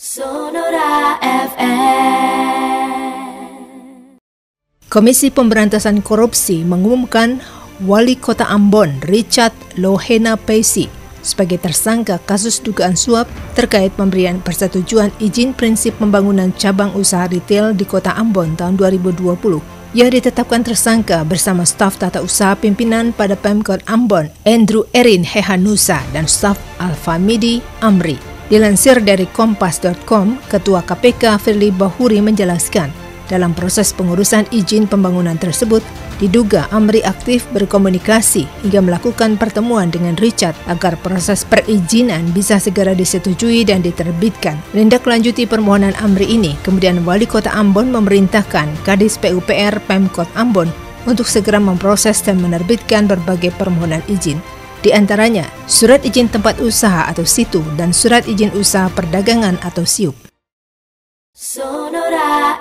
Sonora FM. Komisi Pemberantasan Korupsi mengumumkan Wali Kota Ambon Richard Lohena Pesi sebagai tersangka kasus dugaan suap terkait pemberian persetujuan izin prinsip pembangunan cabang usaha retail di Kota Ambon tahun 2020 ia ditetapkan tersangka bersama staf tata usaha pimpinan pada Pemkot Ambon, Andrew Erin Hehanusa dan staf Alfamidi Amri. Dilansir dari kompas.com, Ketua KPK Firly Bahuri menjelaskan, dalam proses pengurusan izin pembangunan tersebut, diduga Amri aktif berkomunikasi hingga melakukan pertemuan dengan Richard agar proses perizinan bisa segera disetujui dan diterbitkan. Lanjuti permohonan Amri ini, kemudian Wali Kota Ambon memerintahkan Kadis PUPR Pemkot Ambon untuk segera memproses dan menerbitkan berbagai permohonan izin. Di antaranya, surat izin tempat usaha atau situ dan surat izin usaha perdagangan atau SIUP. Sonora.